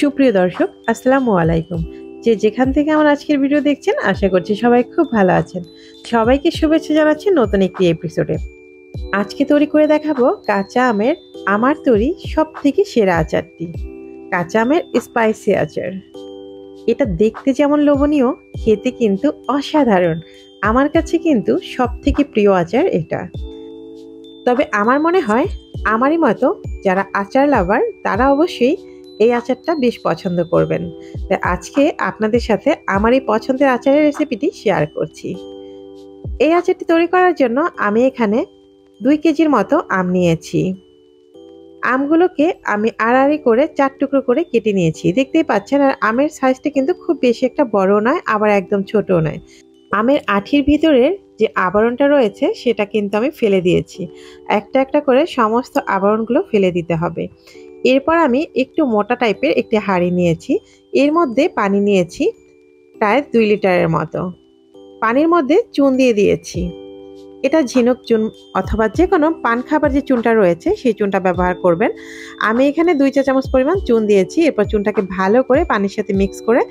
সুপ্রিয় দর্শক, আসসালামু আলাইকুম। যে যেখান থেকে আমার আজকের ভিডিও দেখছেন, আশা করছি সবাই খুব ভালো আছেন। সবাইকে শুভেচ্ছা জানাচ্ছি নতুন একটি এপিসোডে আজকে তৈরি করে দেখাবো কাঁচা আমের, আমার তৈরি সব থেকে সেরা আচারটি। কাঁচা আমের স্পাইসি আচার। এটা দেখতে যেমন লোভনীয়, খেতে কিন্তু অসাধারণ। আমার কাছে কিন্তু সব থেকে প্রিয় আচার এটা। তবে আমার মনে হয়, আমারই মতো যারা আচার লাভার, তারা অবশ্যই এই আচারটা বেশ পছন্দ করবেন। আজকে আপনাদের সাথে আমার এই পছন্দের আচারের রেসিপিটি শেয়ার করছি। এই আচারটি তৈরি করার জন্য আমি এখানে দুই কেজির মতো আম নিয়েছি। আমগুলোকে আমি আড়াআড়ি করে চার টুকরো করে কেটে নিয়েছি। দেখতেই পাচ্ছেন, আর আমের সাইজটা কিন্তু খুব বেশি একটা বড় নয়, আবার একদম ছোট নয়। আমের আঠির ভিতরের যে আবরণটা রয়েছে, সেটা কিন্তু আমি ফেলে দিয়েছি। একটা একটা করে সমস্ত আবরণগুলো ফেলে দিতে হবে। এরপর আমি একটু মোটা টাইপের একটি হাঁড়ি নিয়েছি। এর মধ্যে পানি নিয়েছি প্রায় দুই লিটারের মতো। পানির মধ্যে চুন দিয়ে দিয়েছি। এটা ঝিনুক চুন অথবা যে কোনো পান খাবার যে চুনটা রয়েছে, সেই চুনটা ব্যবহার করবেন। আমি এখানে দুই চা চামচ পরিমাণ চুন দিয়েছি। এরপর চুনটাকে ভালো করে পানির সাথে মিক্স করে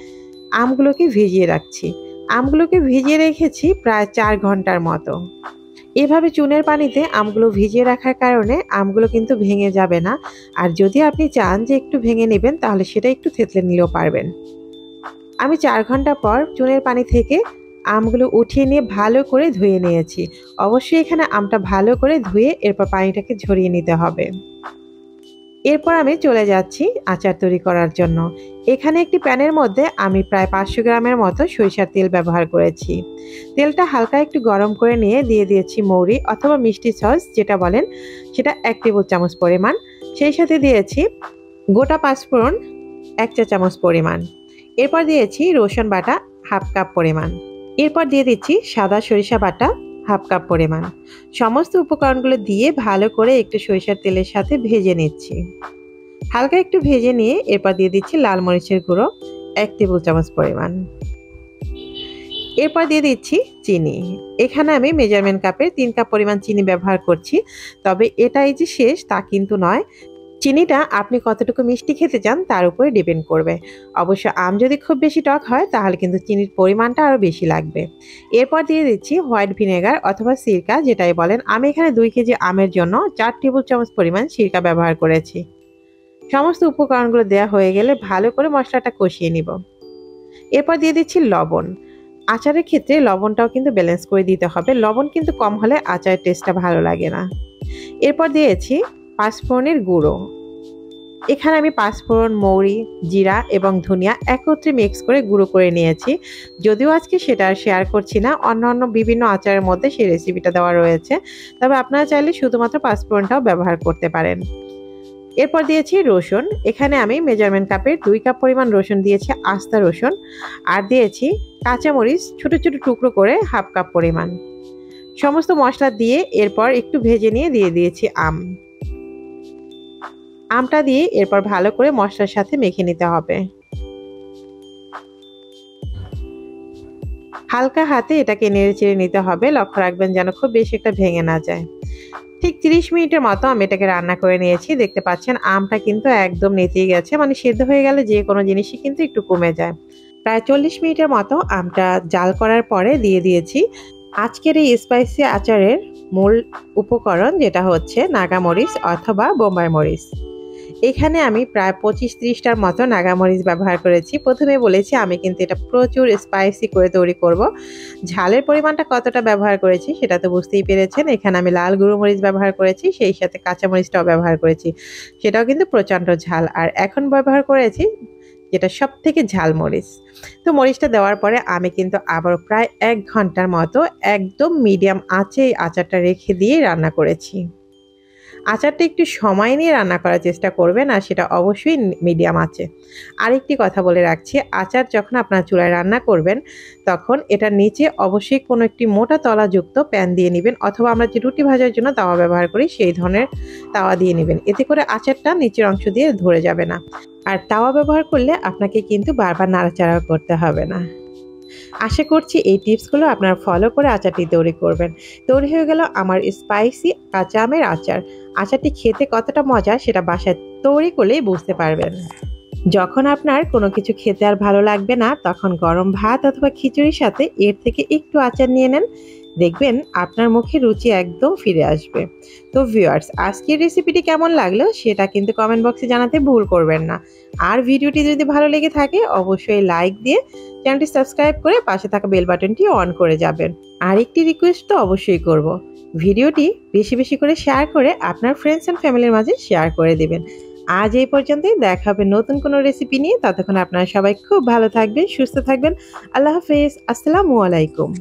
আমগুলোকে ভিজিয়ে রাখছি। আমগুলোকে ভিজিয়ে রেখেছি প্রায় চার ঘণ্টার মতো। এভাবে চুনের পানিতে আমগুলো ভিজিয়ে রাখার কারণে আমগুলো কিন্তু ভেঙে যাবে না। আর যদি আপনি চান যে একটু ভেঙে নেবেন, তাহলে সেটা একটু থেতলে নিলেও পারবেন। আমি চার ঘণ্টা পর চুনের পানি থেকে আমগুলো উঠিয়ে নিয়ে ভালো করে ধুয়ে নিয়েছি। অবশ্যই এখানে আমটা ভালো করে ধুয়ে এরপর পানিটাকে ঝরিয়ে নিতে হবে। এরপর আমি চলে যাচ্ছি আচার তৈরি করার জন্য। এখানে একটি প্যানের মধ্যে আমি প্রায় পাঁচশো গ্রামের মতো সরিষার তেল ব্যবহার করেছি। তেলটা হালকা একটু গরম করে নিয়ে দিয়ে দিয়েছি মৌরি অথবা মিষ্টি সস, যেটা বলেন সেটা এক টেবিল চামচ পরিমাণ। সেই সাথে দিয়েছি গোটা পাঁচফোড়ন এক চা চামচ পরিমাণ। এরপর দিয়েছি রসুন বাটা হাফ কাপ পরিমাণ। এরপর দিয়ে দিচ্ছি সাদা সরিষা বাটা হাফ কাপ পরিমাণ। সমস্ত উপকরণগুলো দিয়ে ভালো করে একটু সরিষার তেলের সাথে ভেজে নিচ্ছি। হালকা একটু ভেজে নিয়ে এরপর দিয়ে দিচ্ছি লাল মরিচের গুঁড়ো, এক টেবিল চামচ পরিমাণ। এরপর দিয়ে দিচ্ছি চিনি। এখানে আমি মেজারমেন্ট কাপের তিন কাপ পরিমাণ চিনি ব্যবহার করছি, তবে এটাই যে শেষ তা কিন্তু নয়। চিনিটা আপনি কতটুকু মিষ্টি খেতে চান তার উপরে ডিপেন্ড করবে। অবশ্য আম যদি খুব বেশি টক হয়, তাহলে কিন্তু চিনির পরিমাণটা আরও বেশি লাগবে। এরপর দিয়ে দিচ্ছি হোয়াইট ভিনেগার অথবা সিরকা, যেটাই বলেন। আমি এখানে দুই কেজি আমের জন্য চার টেবিল চামচ পরিমাণ সিরকা ব্যবহার করেছি। সমস্ত উপকরণগুলো দেওয়া হয়ে গেলে ভালো করে মশলাটা কষিয়ে নিব। এরপর দিয়ে দিচ্ছি লবণ। আচারের ক্ষেত্রে লবণটাও কিন্তু ব্যালেন্স করে দিতে হবে। লবণ কিন্তু কম হলে আচারের টেস্টটা ভালো লাগে না। এরপর দিয়েছি পাঁচফোড়নের গুঁড়ো। এখানে আমি পাঁচফোড়ন, মৌরি, জিরা এবং ধনিয়া একত্রে মিক্স করে গুঁড়ো করে নিয়েছি। যদিও আজকে সেটা আর শেয়ার করছি না অন্য অন্য বিভিন্ন আচারের মধ্যে সেই রেসিপিটা দেওয়া রয়েছে। তবে আপনারা চাইলে শুধুমাত্র পাঁচফোড়নটাও ব্যবহার করতে পারেন। এরপর দিয়েছি রসুন। এখানে আমি মেজারমেন্ট কাপের দুই কাপ পরিমাণ রসুন দিয়েছি, আস্তা রসুন। আর দিয়েছি কাঁচামরিচ, ছোটো ছোটো টুকরো করে হাফ কাপ পরিমাণ। সমস্ত মশলা দিয়ে এরপর একটু ভেজে নিয়ে দিয়ে দিয়েছি আম। আমটা দিয়ে এরপর ভালো করে মশলার সাথে মেখে নিতে হবে। হালকা হাতে এটাকে নেড়ে চেড়ে নিতে হবে। লক্ষ্য রাখবেন যেন খুব বেশি একটা ভেঙে না যায়। ঠিক তিরিশ মিনিটের মতো আমি এটাকে রান্না করে নিয়েছি। দেখতে পাচ্ছেন আমটা কিন্তু একদম নেতিয়ে গেছে। মানে সেদ্ধ হয়ে গেলে যে কোনো জিনিসই কিন্তু একটু কমে যায়। প্রায় চল্লিশ মিনিটের মতো আমটা জাল করার পরে দিয়ে দিয়েছি। আজকের এই স্পাইসি আচারের মূল উপকরণ যেটা হচ্ছে নাগামরিচ অথবা বোম্বাই মরিচ। এখানে আমি প্রায় পঁচিশ ত্রিশটার মতো নাগামরিচ ব্যবহার করেছি। প্রথমে বলেছি আমি কিন্তু এটা প্রচুর স্পাইসি করে তৈরি করব। ঝালের পরিমাণটা কতটা ব্যবহার করেছি সেটা তো বুঝতেই পেরেছেন। এখানে আমি লাল গুঁড়ো মরিচ ব্যবহার করেছি, সেই সাথে কাঁচামরিচটাও ব্যবহার করেছি। সেটাও কিন্তু প্রচণ্ড ঝাল। আর এখন ব্যবহার করেছি যেটা সব থেকে ঝাল মরিচ। তো মরিচটা দেওয়ার পরে আমি কিন্তু আবার প্রায় এক ঘণ্টার মতো একদম মিডিয়াম আঁচে আচারটা রেখে দিয়ে রান্না করেছি। আচারটা একটু সময় নিয়ে রান্না করার চেষ্টা করবেন আর সেটা অবশ্যই মিডিয়াম আছে। আরেকটি কথা বলে রাখছি, আচার যখন আপনার চুলায় রান্না করবেন, তখন এটার নিচে অবশ্যই কোনো একটি মোটা তলাযুক্ত প্যান দিয়ে নেবেন অথবা আমরা যে রুটি ভাজার জন্য তাওয়া ব্যবহার করি সেই ধরনের তাওয়া দিয়ে নেবেন। এতে করে আচারটা নিচের অংশ দিয়ে ধরে যাবে না। আর তাওয়া ব্যবহার করলে আপনাকে কিন্তু বারবার নাড়াচাড়া করতে হবে না। আশা করছি এই টিপসগুলো আপনারা ফলো করে আচারটি তৈরি করবেন। তৈরি হয়ে গেল আমার স্পাইসি কাঁচা আমের আচার। আচারটি খেতে কতটা মজা সেটা বাসায় তৈরি করলেই বুঝতে পারবেন। যখন আপনার কোনো কিছু খেতে আর ভালো লাগবে না, তখন গরম ভাত অথবা খিচুড়ির সাথে এর থেকে একটু আচার নিয়ে নেন। দেখবেন আপনার মুখে রুচি একদম ফিরে আসবে। তো ভিউয়ার্স আজকের রেসিপিটি কেমন লাগল সেটা কিন্তু কমেন্ট বক্সে জানাতে ভুল করবেন না। আর ভিডিওটি যদি ভালো লেগে থাকে, অবশ্যই লাইক দিয়ে চ্যানেলটি সাবস্ক্রাইব করে পাশে থাকা বেল বাটনটি অন করে যাবেন। আর একটি রিকোয়েস্ট তো অবশ্যই করব। ভিডিওটি বেশি বেশি করে শেয়ার করে আপনার ফ্রেন্ডস অ্যান্ড ফ্যামিলির মাঝে শেয়ার করে দেবেন। আজ এই পর্যন্তই, দেখা হবে নতুন কোনো রেসিপি নিয়ে। ততক্ষণ আপনারা সবাই খুব ভালো থাকবেন, সুস্থ থাকবেন। আল্লাহ হাফেজ, আসসালামু আলাইকুম।